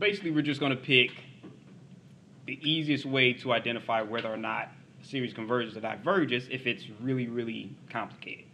basically we're just going to pick the easiest way to identify whether or not a series converges or diverges if it's really, really complicated.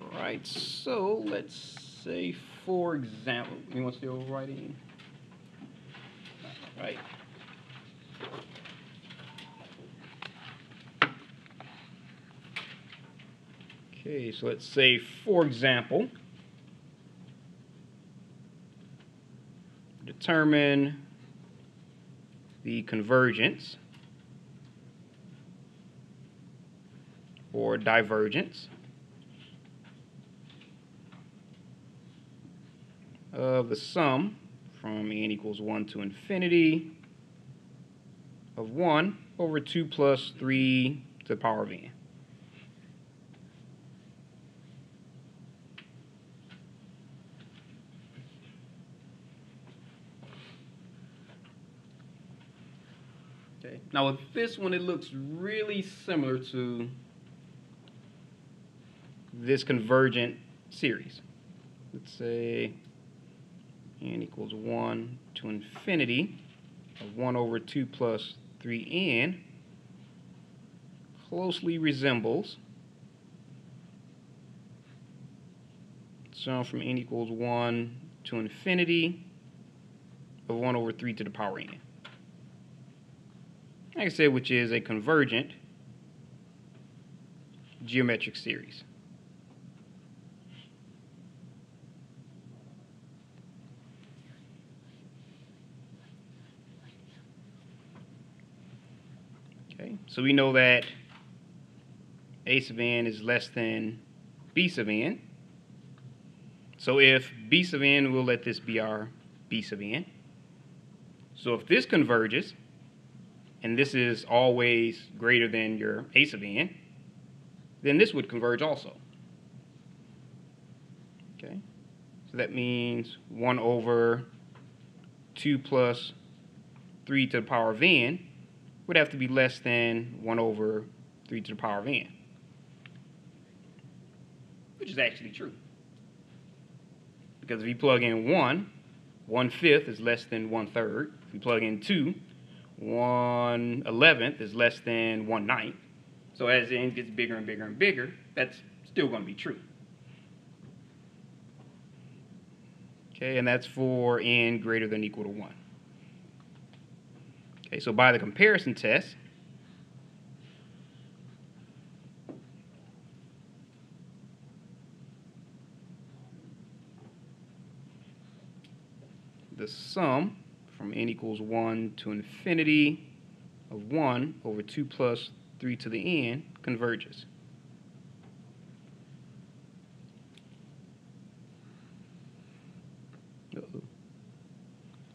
All right, so let's say, for example, anyone still writing? All right. Okay, so let's say, for example, determine the convergence or divergence of the sum from n equals 1 to infinity of 1 over 2 plus 3 to the power of n. Okay. Now with this one, it looks really similar to this convergent series. Let's say n equals 1 to infinity of 1 over 2 plus 3n closely resembles sum from n equals 1 to infinity of 1 over 3 to the power n. Like I said, which is a convergent geometric series. Okay, so we know that a sub n is less than b sub n. So if b sub n, we'll let this be our b sub n. So if this converges, and this is always greater than your a sub n, then this would converge also. Okay, so that means 1 over 2 plus 3 to the power of n would have to be less than 1 over 3 to the power of n, which is actually true. Because if you plug in 1, 1 fifth is less than 1 third. If you plug in 2, 1 eleventh is less than 1 ninth. So as n gets bigger and bigger and bigger, that's still going to be true. Okay, and that's for n greater than or equal to 1. Okay, so by the comparison test, the sum from n equals 1 to infinity of 1 over 2 plus 3 to the n converges.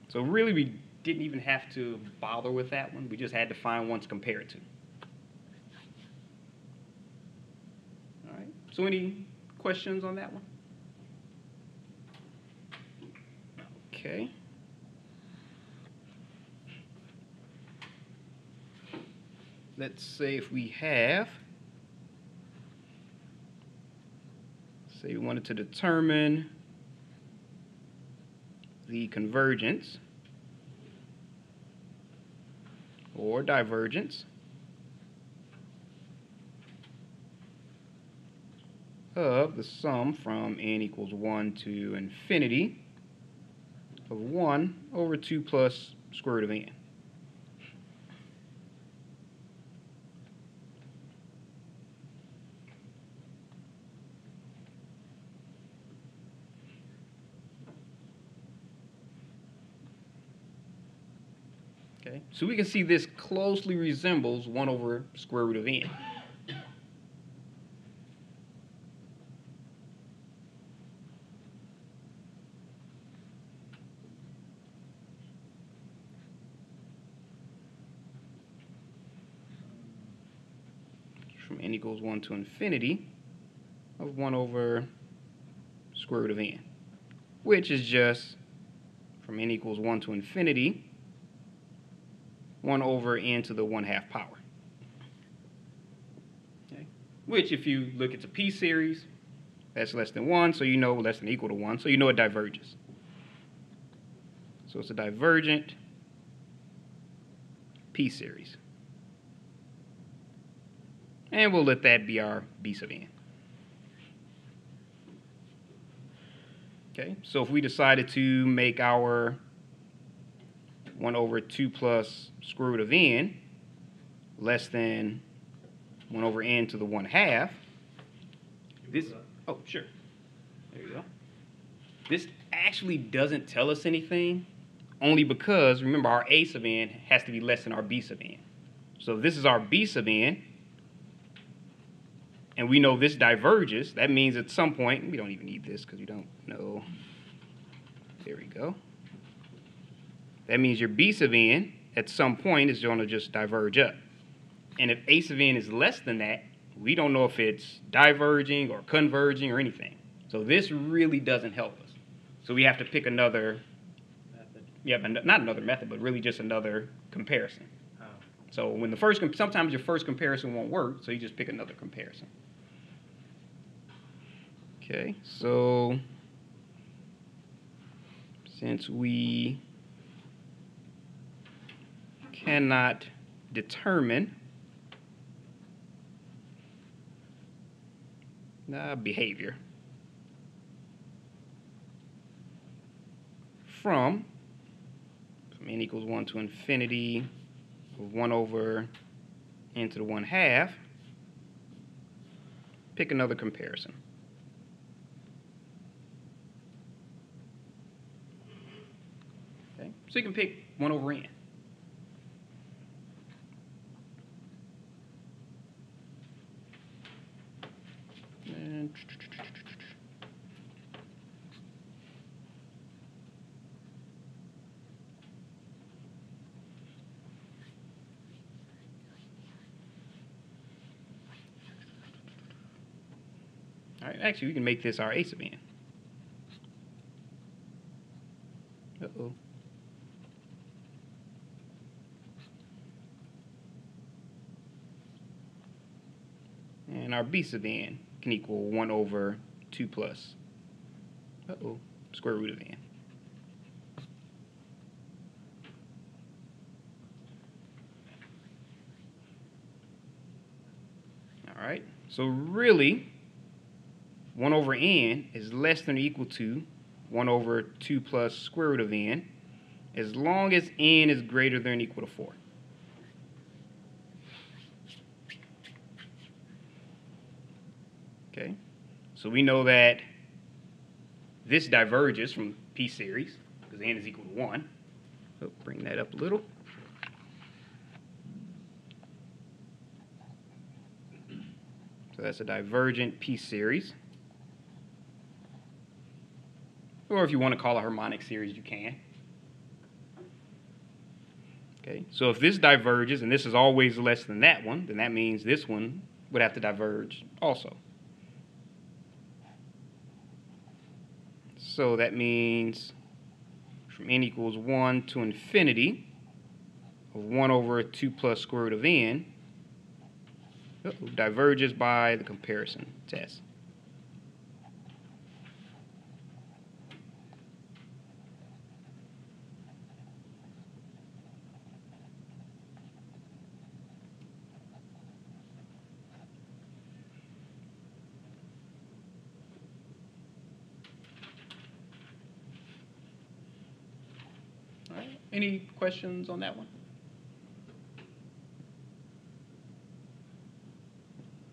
So really we didn't even have to bother with that one. We just had to find one to compare it to. All right. So any questions on that one? Okay. Let's say if we have, say we wanted to determine the convergence or divergence of the sum from n equals 1 to infinity of 1 over 2 plus square root of n. Okay, so we can see this closely resembles 1 over square root of n. From n equals 1 to infinity of 1 over square root of n, which is just from n equals 1 to infinity 1 over n to the 1 half power. Okay. Which, if you look at the p series, that's less than 1, so you know less than equal to 1, so you know it diverges. So it's a divergent p series. And we'll let that be our b sub n. Okay, so if we decided to make our 1 over 2 plus square root of n less than 1 over n to the 1 half, this, oh, sure. There you go. This actually doesn't tell us anything, only because, remember, our a sub n has to be less than our b sub n. So this is our b sub n, and we know this diverges, that means at some point, we don't even need this because we don't know. There we go. That means your b sub n at some point is going to just diverge up. And if a sub n is less than that, we don't know if it's diverging or converging or anything. So this really doesn't help us. So we have to pick another method. Yeah, not another method, but really just another comparison. Oh. So when the first, sometimes your first comparison won't work, so you just pick another comparison. Okay, so since we cannot determine uh, behavior from, n equals 1 to infinity of 1 over n to the 1 half, pick another comparison. Okay, so you can pick 1 over n. All right, actually, we can make this our a sub n. Uh-oh. And our b sub n can equal 1 over 2 plus, uh-oh, square root of n. All right, so really, 1 over n is less than or equal to 1 over 2 plus square root of n as long as n is greater than or equal to 4. Okay, so we know that this diverges from P series because n is equal to 1. So bring that up a little. So that's a divergent P series. Or if you want to call a harmonic series, you can. Okay, so if this diverges and this is always less than that one, then that means this one would have to diverge also. So that means from n equals 1 to infinity of 1 over 2 plus square root of n diverges by the comparison test. Any questions on that one?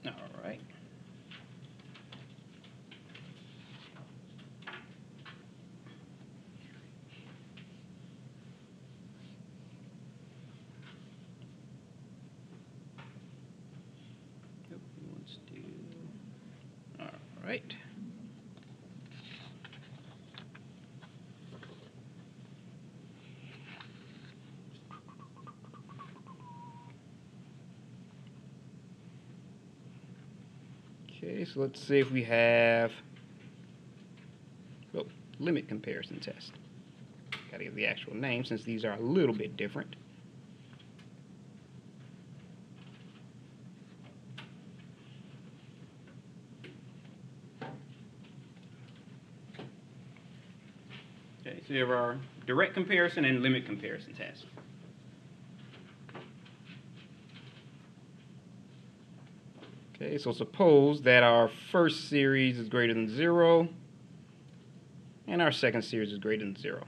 All right. All right. Okay, so let's see if we have limit comparison test. Gotta give the actual name since these are a little bit different. Okay, so we have our direct comparison and limit comparison test. Okay, so suppose that our first series is greater than 0 and our second series is greater than 0.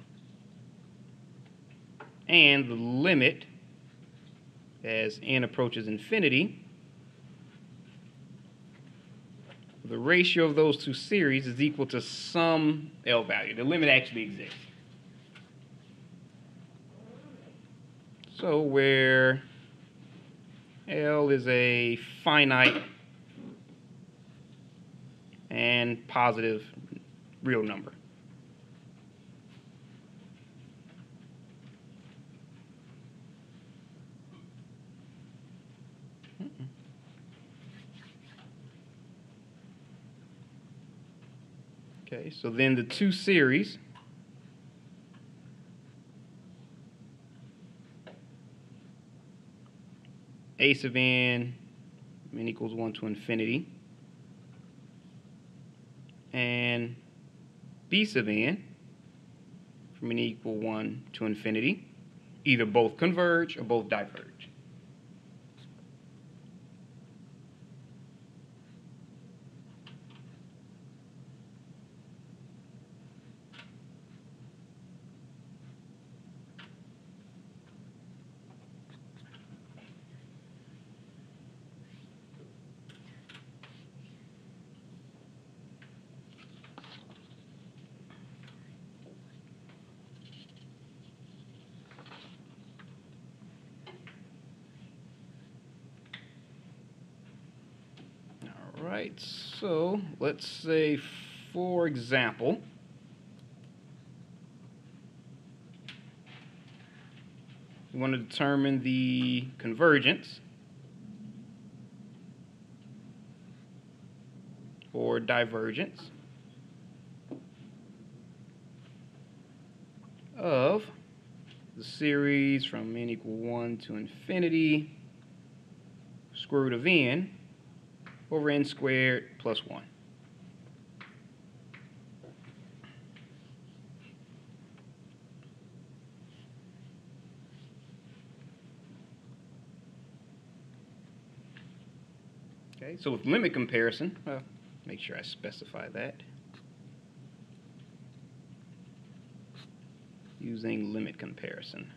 And the limit as n approaches infinity, the ratio of those two series is equal to some L value. The limit actually exists. So where L is a finite and positive real number. Okay, so then the two series a sub n n equals 1 to infinity and b sub n from n equal 1 to infinity either both converge or both diverge. All right, so let's say, for example, we want to determine the convergence or divergence of the series from n equal 1 to infinity square root of n over n squared plus 1. Okay, so with limit comparison, well, make sure I specify that. Using limit comparison.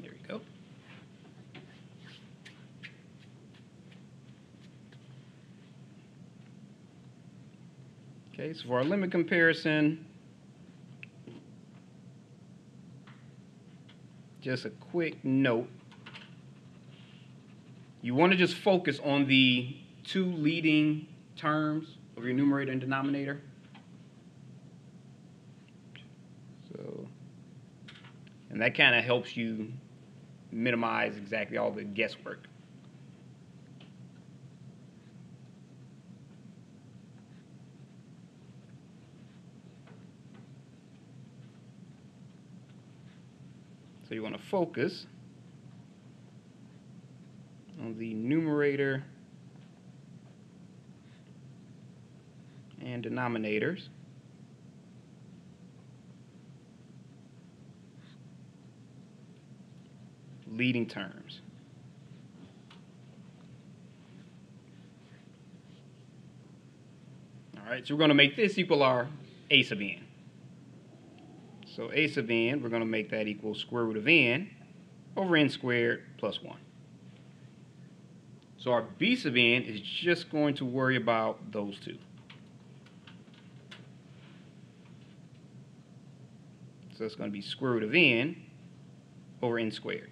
There we go. So for our limit comparison, just a quick note. You want to just focus on the two leading terms of your numerator and denominator. So, and that kind of helps you minimize exactly all the guesswork. So you want to focus on the numerator and denominators. Leading terms. All right, so we're going to make this equal our a sub n. So a sub n, we're going to make that equal square root of n over n squared plus 1. So our b sub n is just going to worry about those two. So it's going to be square root of n over n squared.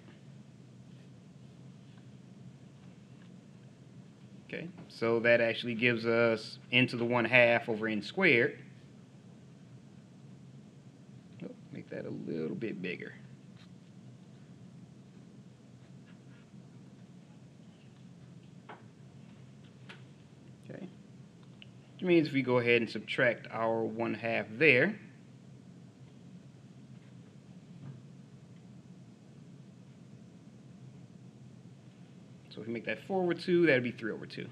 Okay, so that actually gives us n to the 1 half over n squared. Oh, make that a little bit bigger. Okay, Which means if we go ahead and subtract our 1 half there, So if we make that 4 over 2, that would be 3 over 2.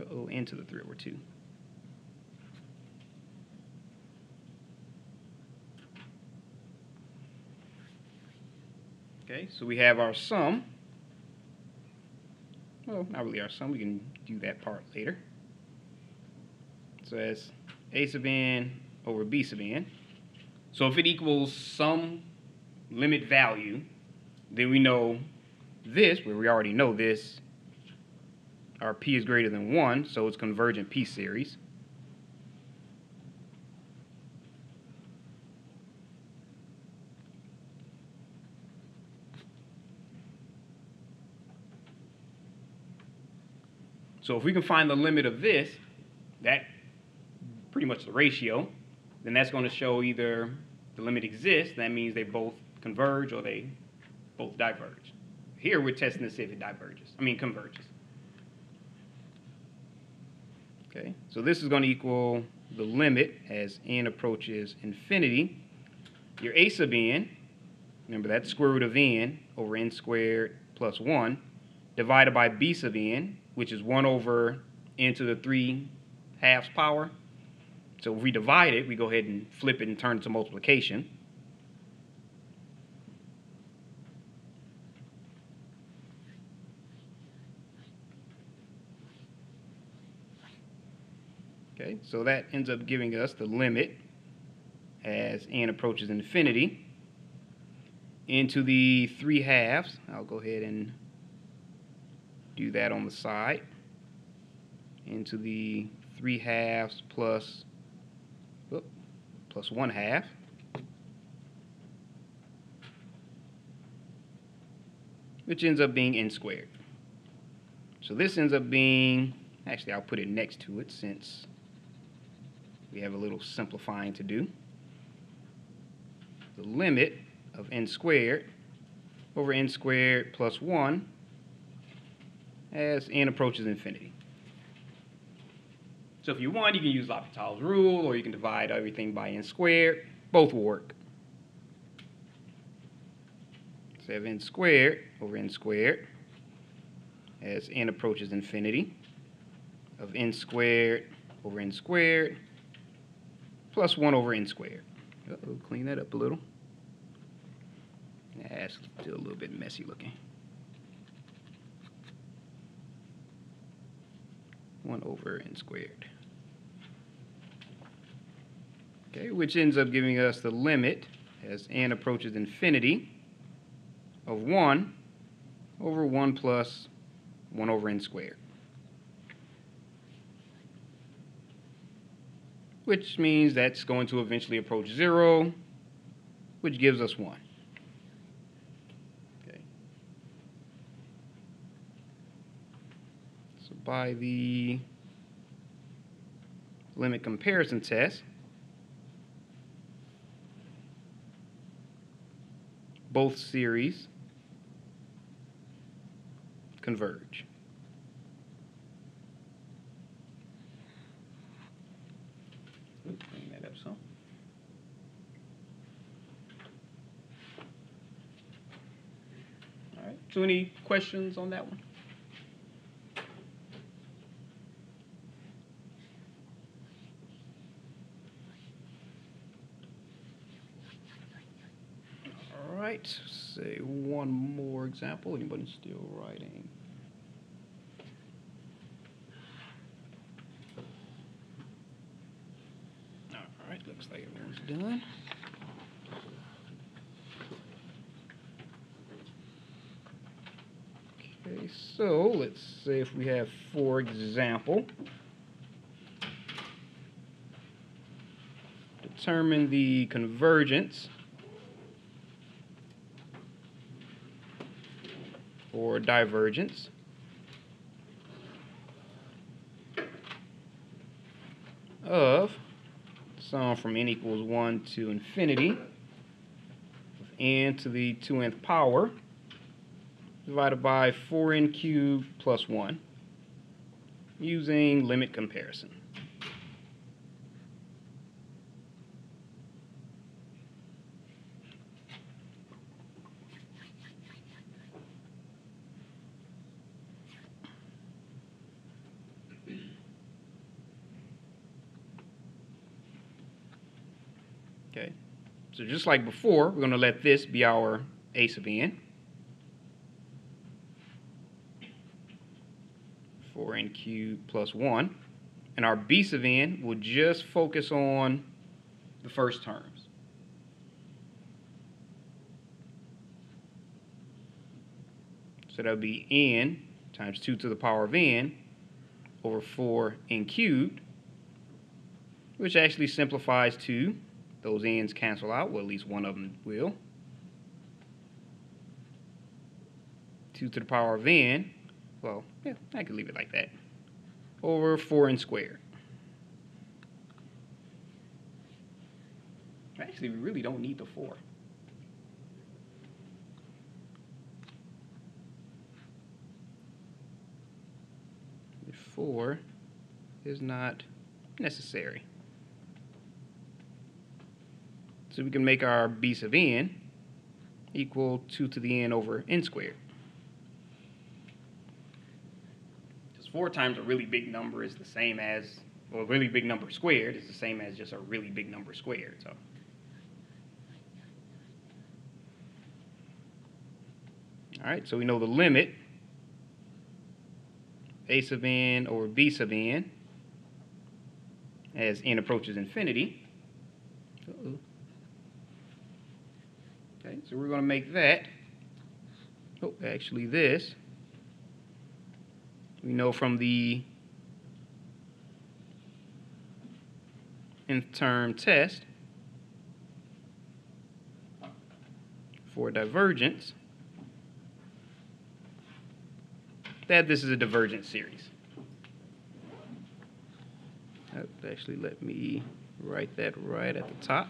Uh-oh, into the 3 over 2. Okay, so we have our sum. Well, not really our sum. We can do that part later. So that's a sub n over b sub n. So if it equals some limit value, then we know this, where we already know this, our p is greater than 1, so it's convergent p series. So if we can find the limit of this, that pretty much the ratio, then that's going to show either the limit exists, that means they both converge or they both diverge. Here we're testing to see if it diverges, I mean converges. Okay, so this is going to equal the limit as n approaches infinity. Your a sub n, remember that's square root of n over n squared plus 1, divided by b sub n, which is 1 over n to the 3 halves power. So if we divide it, we go ahead and flip it and turn it to multiplication. Okay, so that ends up giving us the limit as n approaches infinity into the 3 halves. I'll go ahead and do that on the side into the 3 halves plus, oh, plus 1 half. which ends up being n squared. So this ends up being, actually I'll put it next to it since we have a little simplifying to do. The limit of n squared over n squared plus 1 as n approaches infinity. So if you want, you can use L'Hopital's rule, or you can divide everything by n squared. Both will work. So have n squared over n squared as n approaches infinity of n squared over n squared plus 1 over n squared. Uh-oh, clean that up a little. That's still a little bit messy looking. 1 over n squared. Okay, which ends up giving us the limit as n approaches infinity of 1 over 1 plus 1 over n squared. Which means that's going to eventually approach 0, which gives us 1. Okay. So by the limit comparison test, both series converge. Bring that up some. All right. So any questions on that one? All right. Say one more example. Anybody still writing? All right. Looks like everyone's done. Okay, so let's say if we have, for example, determine the convergence or divergence of sum from n equals 1 to infinity of n to the 2nth power divided by 4n cubed plus 1 using limit comparison. Okay. So just like before, we're going to let this be our a sub n. 4n cubed plus 1. And our b sub n will just focus on the first terms. So that would be n times 2 to the power of n over 4n cubed, which actually simplifies to those ends cancel out, well, at least one of them will. 2 to the power of n, well, yeah, I could leave it like that, over 4n squared. Actually, we really don't need the 4. The 4 is not necessary. So we can make our b sub n equal 2 to the n over n squared. Because 4 times a really big number is the same as, well, a really big number squared is the same as just a really big number squared. So. All right, so we know the limit a sub n over b sub n as n approaches infinity. Uh -oh. Okay, so we're going to make that, oh, actually this, we know from the nth term test for divergence that this is a divergent series. Actually, let me write that right at the top.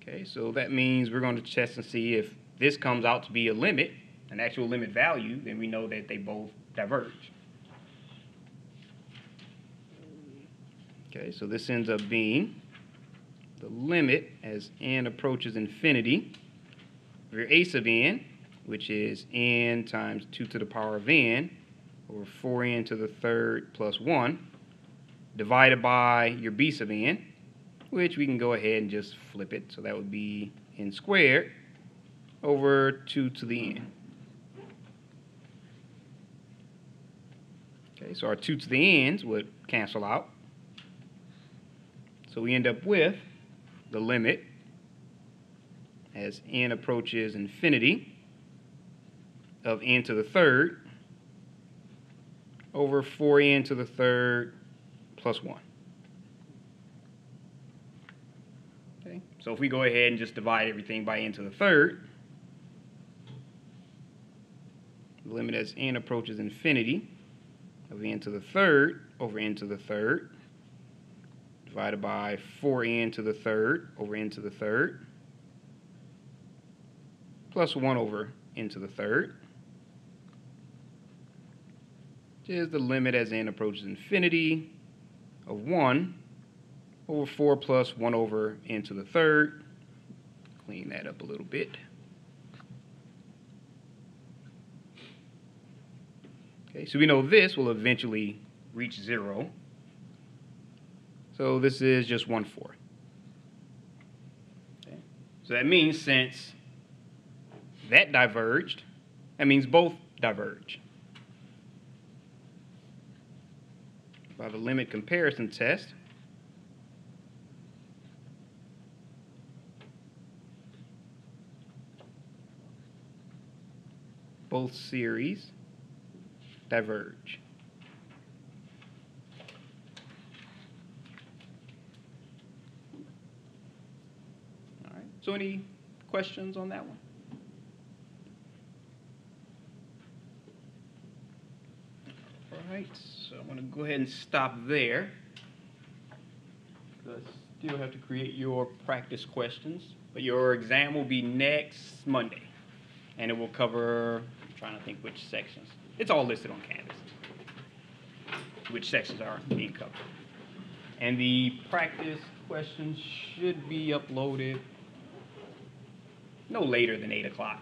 Okay, so that means we're going to test and see if this comes out to be a limit, an actual limit value, then we know that they both diverge. Okay, so this ends up being the limit as n approaches infinity of your a sub n, which is n times 2 to the power of n over 4n to the third plus 1, divided by your b sub n, which we can go ahead and just flip it. So that would be n squared over 2 to the n. Okay, so our 2 to the n's would cancel out. So we end up with the limit as n approaches infinity of n to the third over 4n to the third plus 1. Okay, so if we go ahead and just divide everything by n to the third, the limit as n approaches infinity of n to the third over n to the third divided by 4n to the third over n to the third plus 1 over n to the third. Is the limit as n approaches infinity of 1 over 4 plus 1 over n to the third. Clean that up a little bit. Okay, so we know this will eventually reach 0. So this is just 1 4. Okay. So that means since that diverged, that means both diverge. By the limit comparison test, both series diverge. All right. So any questions on that one? All right. So I'm going to go ahead and stop there. I still have to create your practice questions, but your exam will be next Monday, and it will cover trying to think which sections. It's all listed on Canvas, which sections are being covered. And the practice questions should be uploaded no later than 8 o'clock